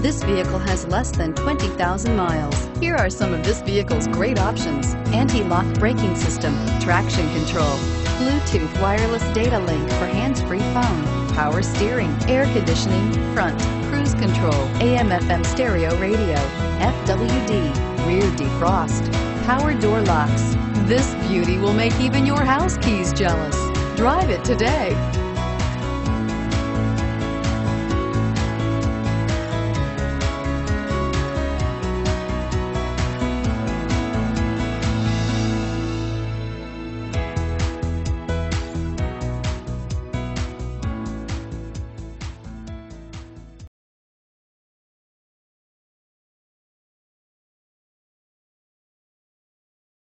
This vehicle has less than 20,000 miles. Here are some of this vehicle's great options. Anti-lock braking system, traction control, Bluetooth wireless data link for hands-free phone, power steering, air conditioning, front, cruise control, AM FM stereo radio, FWD, rear defrost, power door locks. This beauty will make even your house keys jealous. Drive it today.